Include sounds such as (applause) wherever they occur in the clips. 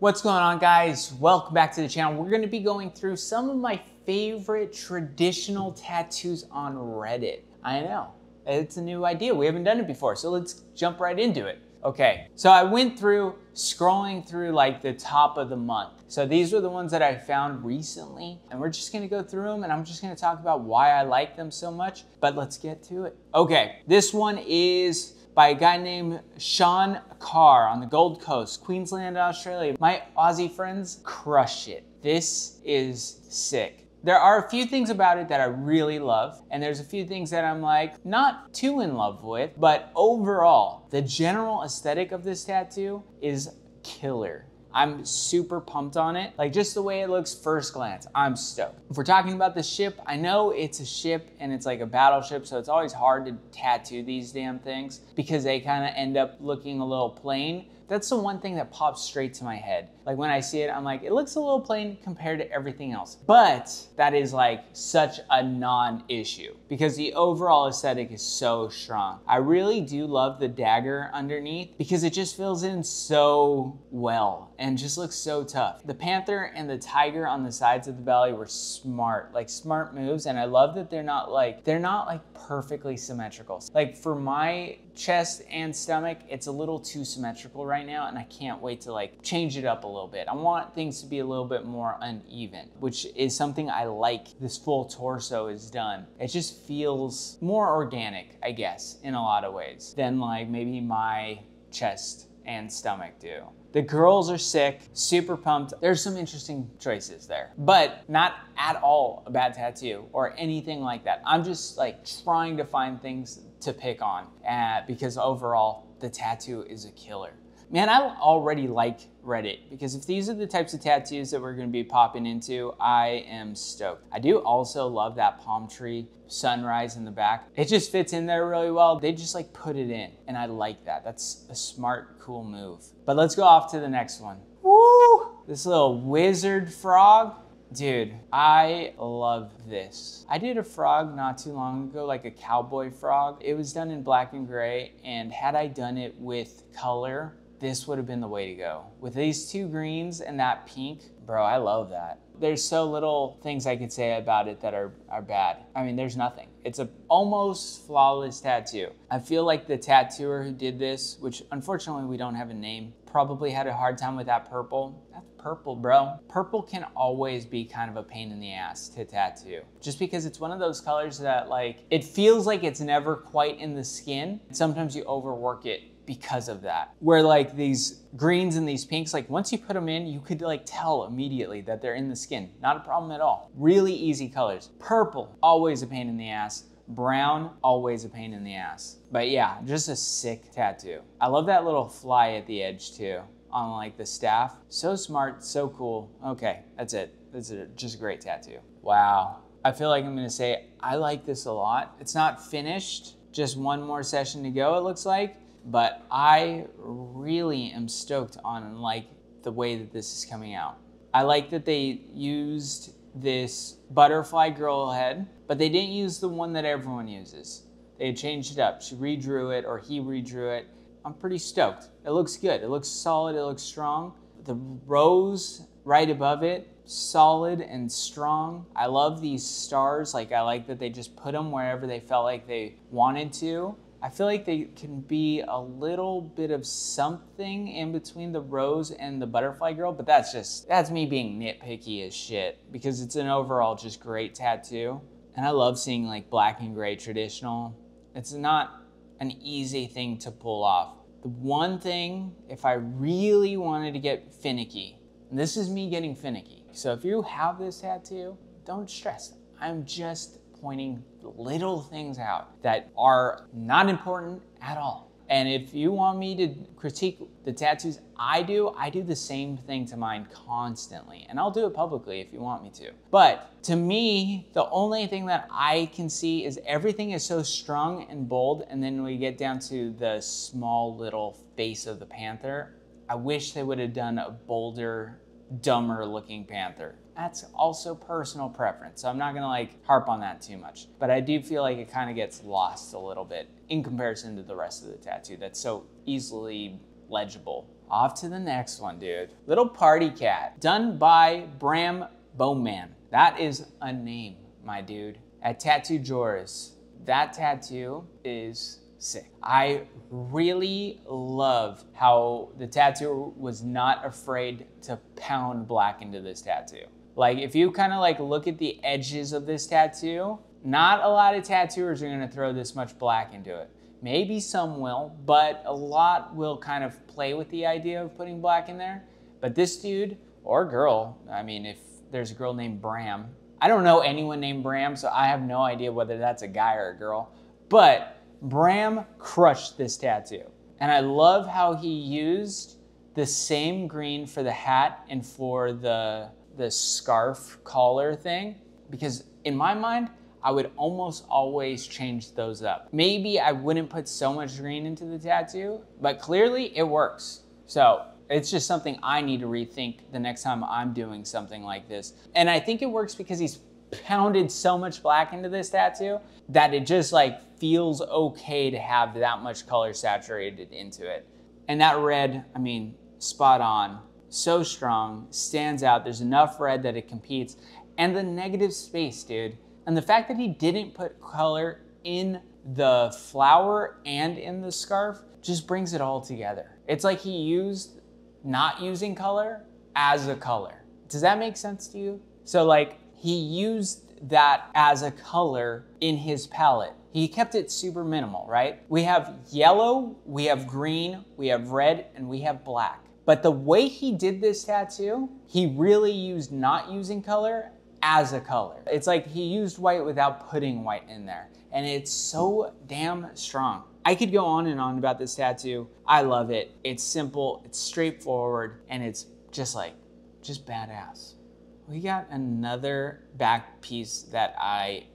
What's going on guys? Welcome back to the channel. We're gonna be going through some of my favorite traditional tattoos on Reddit. I know, it's a new idea. We haven't done it before, so let's jump right into it. Okay, so I went through scrolling through like the top of the month. So these were the ones that I found recently, and we're just gonna go through them and I'm just gonna talk about why I like them so much, but let's get to it. Okay, this one is by a guy named Sean Carr on the Gold Coast, Queensland, Australia. My Aussie friends crush it. This is sick. There are a few things about it that I really love, and there's a few things that I'm like not too in love with, but overall, the general aesthetic of this tattoo is killer. I'm super pumped on it. Like just the way it looks first glance, I'm stoked. If we're talking about the ship, I know it's a ship and it's like a battleship, so it's always hard to tattoo these damn things because they kind of end up looking a little plain. That's the one thing that pops straight to my head. Like when I see it, I'm like, it looks a little plain compared to everything else. But that is like such a non-issue because the overall aesthetic is so strong. I really do love the dagger underneath because it just fills in so well and just looks so tough. The panther and the tiger on the sides of the belly were smart, like smart moves. And I love that they're not like, they're not like perfectly symmetrical. Like for my chest and stomach, it's a little too symmetrical right now and I can't wait to like change it up a little bit. I want things to be a little bit more uneven, which is something I like this full torso is done. It just feels more organic, I guess, in a lot of ways than like maybe my chest and stomach do. The girls are sick, super pumped. There's some interesting choices there, but not at all a bad tattoo or anything like that. I'm just like trying to find things to pick on uh, because overall the tattoo is a killer. Man, I already like Reddit because if these are the types of tattoos that we're gonna be popping into, I am stoked. I do also love that palm tree sunrise in the back. It just fits in there really well. They just like put it in and I like that. That's a smart, cool move. But let's go off to the next one. Woo! This little wizard frog. Dude, I love this. I did a frog not too long ago, like a cowboy frog. It was done in black and gray, and had I done it with color, this would have been the way to go. With these two greens and that pink, bro, I love that. There's so little things I could say about it that are, are bad. I mean, there's nothing. It's a almost flawless tattoo. I feel like the tattooer who did this, which unfortunately we don't have a name, probably had a hard time with that purple. That's purple, bro. Purple can always be kind of a pain in the ass to tattoo. Just because it's one of those colors that like, it feels like it's never quite in the skin. Sometimes you overwork it because of that. Where like these greens and these pinks, like once you put them in, you could like tell immediately that they're in the skin. Not a problem at all. Really easy colors. Purple, always a pain in the ass. Brown, always a pain in the ass. But yeah, just a sick tattoo. I love that little fly at the edge too on like the staff. So smart, so cool. Okay, that's it. That's a, just a great tattoo. Wow. I feel like I'm gonna say I like this a lot. It's not finished, just one more session to go it looks like, but I really am stoked on like the way that this is coming out. I like that they used this butterfly girl head, but they didn't use the one that everyone uses. They changed it up. She redrew it or he redrew it. I'm pretty stoked. It looks good. It looks solid. It looks strong. The rose right above it, solid and strong. I love these stars. Like I like that they just put them wherever they felt like they wanted to. I feel like they can be a little bit of something in between the rose and the butterfly girl, but that's just, that's me being nitpicky as shit because it's an overall just great tattoo. And I love seeing like black and gray traditional. It's not an easy thing to pull off. The one thing, if I really wanted to get finicky, this is me getting finicky. So if you have this tattoo, don't stress. I'm just pointing little things out that are not important at all. And if you want me to critique the tattoos I do, I do the same thing to mine constantly. And I'll do it publicly if you want me to. But to me, the only thing that I can see is everything is so strong and bold. And then we get down to the small little face of the panther. I wish they would have done a bolder, dumber looking panther. That's also personal preference. So I'm not gonna like harp on that too much. But I do feel like it kind of gets lost a little bit in comparison to the rest of the tattoo that's so easily legible. off to the next one, dude. Little Party Cat, done by Bram Bowman. That is a name, my dude. At Tattoo Joris, that tattoo is sick. I really love how the tattoo was not afraid to pound black into this tattoo. Like if you kind of like look at the edges of this tattoo, not a lot of tattooers are gonna throw this much black into it. Maybe some will, but a lot will kind of play with the idea of putting black in there. But this dude or girl, I mean, if there's a girl named Bram, I don't know anyone named Bram, so I have no idea whether that's a guy or a girl. But Bram crushed this tattoo. And I love how he used the same green for the hat and for the, the scarf collar thing. Because in my mind, I would almost always change those up. Maybe I wouldn't put so much green into the tattoo, but clearly it works. So it's just something I need to rethink the next time I'm doing something like this. And I think it works because he's pounded so much black into this tattoo that it just like feels okay to have that much color saturated into it. And that red, I mean, spot on, so strong, stands out. There's enough red that it competes. And the negative space, dude. And the fact that he didn't put color in the flower and in the scarf just brings it all together. It's like he used not using color as a color. Does that make sense to you? So like he used that as a color in his palette. He kept it super minimal, right? We have yellow, we have green, we have red, and we have black. But the way he did this tattoo, he really used not using color as a color. It's like he used white without putting white in there. And it's so damn strong. I could go on and on about this tattoo. I love it. It's simple, it's straightforward, and it's just like, just badass we got another back piece that I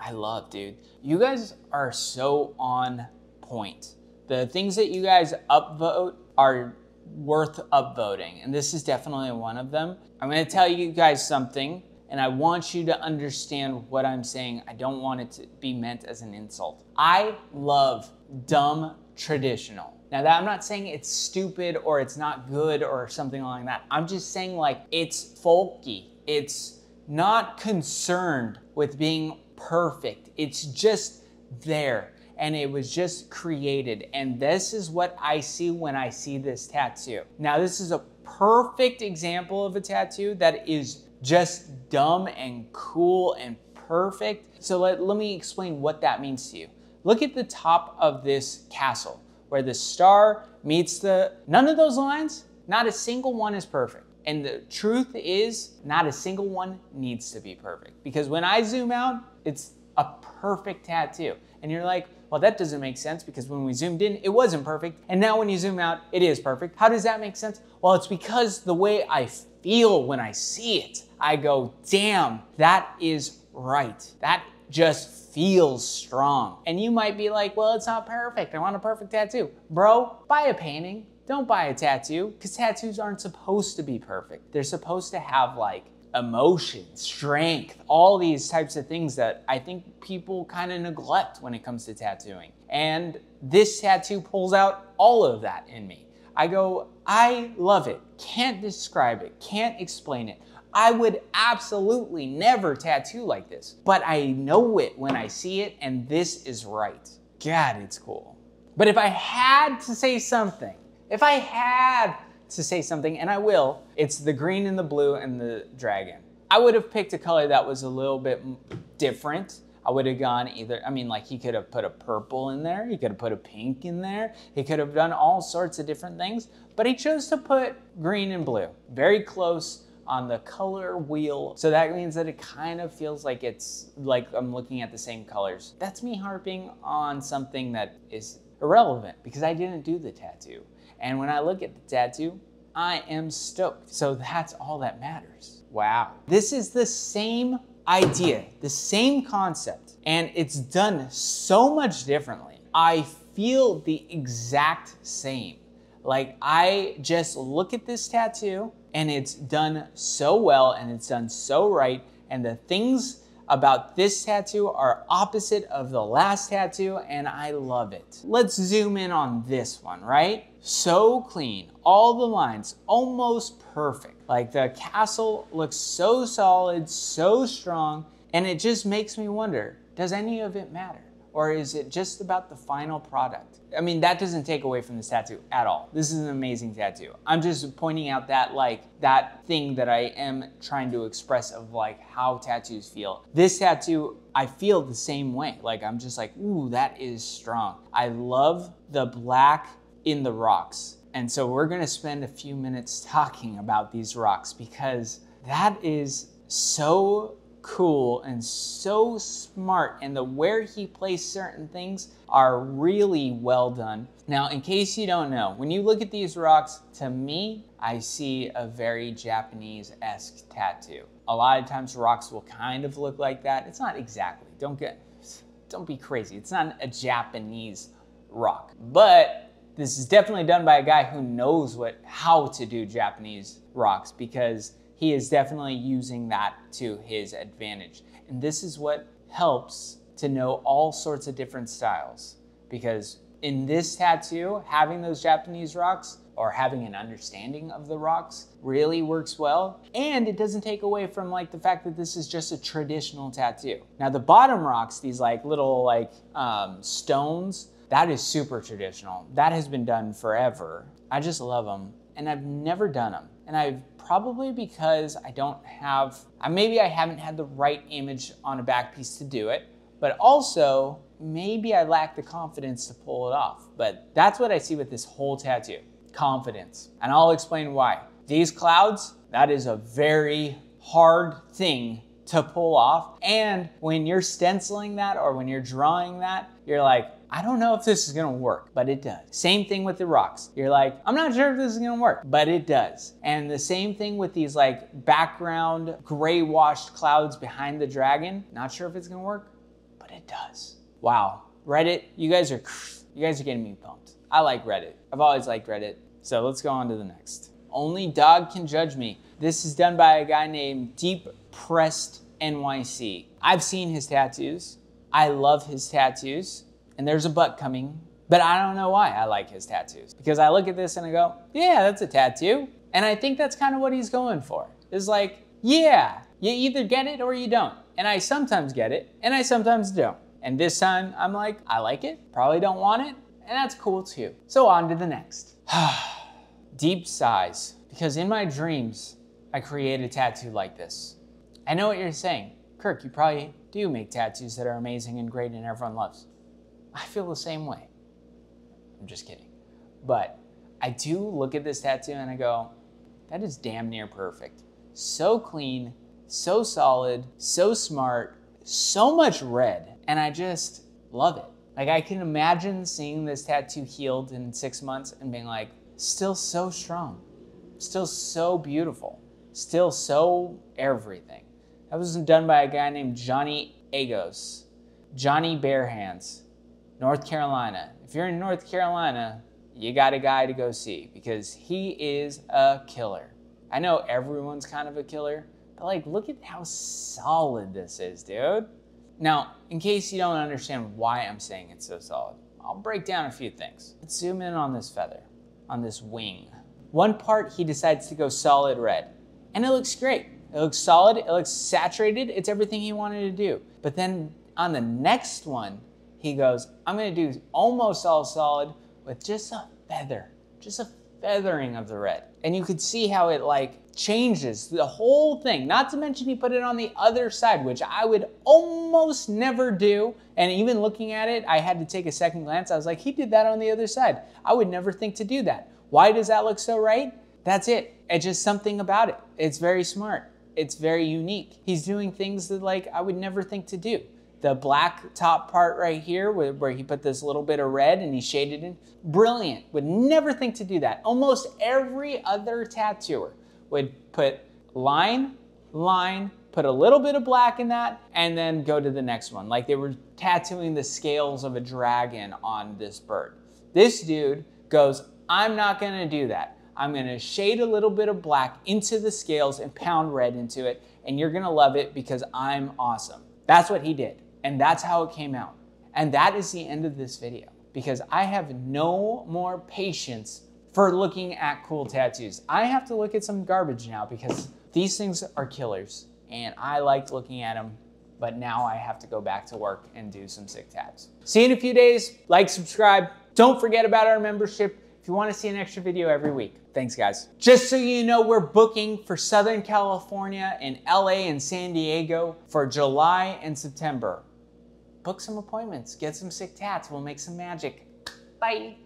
I love, dude. You guys are so on point. The things that you guys upvote are worth upvoting, and this is definitely one of them. I'm gonna tell you guys something, and I want you to understand what I'm saying. I don't want it to be meant as an insult. I love dumb traditional. Now that I'm not saying it's stupid or it's not good or something like that. I'm just saying like it's folky. It's not concerned with being perfect. It's just there and it was just created. And this is what I see when I see this tattoo. Now this is a perfect example of a tattoo that is just dumb and cool and perfect. So let, let me explain what that means to you. Look at the top of this castle where the star meets the, none of those lines, not a single one is perfect. And the truth is, not a single one needs to be perfect. Because when I zoom out, it's a perfect tattoo. And you're like, well, that doesn't make sense because when we zoomed in, it wasn't perfect. And now when you zoom out, it is perfect. How does that make sense? Well, it's because the way I feel when I see it, I go, damn, that is right. That just feels strong. And you might be like, well, it's not perfect. I want a perfect tattoo. Bro, buy a painting. Don't buy a tattoo because tattoos aren't supposed to be perfect. They're supposed to have like emotion, strength, all these types of things that I think people kind of neglect when it comes to tattooing. And this tattoo pulls out all of that in me. I go, I love it. Can't describe it, can't explain it. I would absolutely never tattoo like this, but I know it when I see it, and this is right. God, it's cool. But if I had to say something, if I had to say something, and I will, it's the green and the blue and the dragon. I would have picked a color that was a little bit different. I would have gone either, I mean, like he could have put a purple in there, he could have put a pink in there, he could have done all sorts of different things, but he chose to put green and blue. Very close on the color wheel. So that means that it kind of feels like it's like I'm looking at the same colors. That's me harping on something that is irrelevant because I didn't do the tattoo. And when I look at the tattoo, I am stoked. So that's all that matters. Wow. This is the same idea, the same concept, and it's done so much differently. I feel the exact same. Like I just look at this tattoo and it's done so well and it's done so right. And the things about this tattoo are opposite of the last tattoo and I love it. Let's zoom in on this one, right? So clean, all the lines almost perfect. Like the castle looks so solid, so strong, and it just makes me wonder, does any of it matter? Or is it just about the final product? I mean, that doesn't take away from this tattoo at all. This is an amazing tattoo. I'm just pointing out that like that thing that I am trying to express of like how tattoos feel. This tattoo, I feel the same way. Like I'm just like, ooh, that is strong. I love the black in the rocks. And so we're gonna spend a few minutes talking about these rocks because that is so cool and so smart and the where he placed certain things are really well done. Now, in case you don't know, when you look at these rocks, to me, I see a very Japanese-esque tattoo. A lot of times rocks will kind of look like that. It's not exactly, don't get, don't be crazy. It's not a Japanese rock, but this is definitely done by a guy who knows what, how to do Japanese rocks because he is definitely using that to his advantage. And this is what helps to know all sorts of different styles because in this tattoo, having those Japanese rocks or having an understanding of the rocks really works well. And it doesn't take away from like the fact that this is just a traditional tattoo. Now the bottom rocks, these like little like um, stones, that is super traditional. That has been done forever. I just love them and I've never done them. And I've probably because I don't have, uh, maybe I haven't had the right image on a back piece to do it, but also maybe I lack the confidence to pull it off. But that's what I see with this whole tattoo, confidence. And I'll explain why. These clouds, that is a very hard thing to pull off. And when you're stenciling that or when you're drawing that, you're like, I don't know if this is gonna work, but it does. Same thing with the rocks. You're like, I'm not sure if this is gonna work, but it does. And the same thing with these like background gray washed clouds behind the dragon. Not sure if it's gonna work, but it does. Wow, Reddit, you guys are, you guys are getting me pumped. I like Reddit. I've always liked Reddit. So let's go on to the next. Only Dog Can Judge Me. This is done by a guy named Deep Pressed NYC. I've seen his tattoos. I love his tattoos and there's a butt coming, but I don't know why I like his tattoos. Because I look at this and I go, yeah, that's a tattoo. And I think that's kind of what he's going for. Is like, yeah, you either get it or you don't. And I sometimes get it and I sometimes don't. And this time I'm like, I like it, probably don't want it, and that's cool too. So on to the next. (sighs) Deep sighs, because in my dreams, I create a tattoo like this. I know what you're saying. Kirk, you probably do make tattoos that are amazing and great and everyone loves. I feel the same way. I'm just kidding. But I do look at this tattoo and I go, that is damn near perfect. So clean, so solid, so smart, so much red. And I just love it. Like I can imagine seeing this tattoo healed in six months and being like, still so strong, still so beautiful, still so everything. That was done by a guy named Johnny Agos, Johnny Barehands. North Carolina. If you're in North Carolina, you got a guy to go see because he is a killer. I know everyone's kind of a killer, but like, look at how solid this is, dude. Now, in case you don't understand why I'm saying it's so solid, I'll break down a few things. Let's zoom in on this feather, on this wing. One part, he decides to go solid red, and it looks great. It looks solid, it looks saturated, it's everything he wanted to do. But then on the next one, he goes, I'm going to do almost all solid with just a feather, just a feathering of the red. And you could see how it like changes the whole thing. Not to mention he put it on the other side, which I would almost never do. And even looking at it, I had to take a second glance. I was like, he did that on the other side. I would never think to do that. Why does that look so right? That's it. It's just something about it. It's very smart. It's very unique. He's doing things that like I would never think to do the black top part right here where, where he put this little bit of red and he shaded it. Brilliant. Would never think to do that. Almost every other tattooer would put line, line, put a little bit of black in that, and then go to the next one. Like they were tattooing the scales of a dragon on this bird. This dude goes, I'm not gonna do that. I'm gonna shade a little bit of black into the scales and pound red into it, and you're gonna love it because I'm awesome. That's what he did. And that's how it came out. And that is the end of this video because I have no more patience for looking at cool tattoos. I have to look at some garbage now because these things are killers and I liked looking at them, but now I have to go back to work and do some sick tats. See you in a few days. Like, subscribe. Don't forget about our membership if you want to see an extra video every week. Thanks, guys. Just so you know, we're booking for Southern California and LA and San Diego for July and September. Book some appointments, get some sick tats. We'll make some magic. Bye.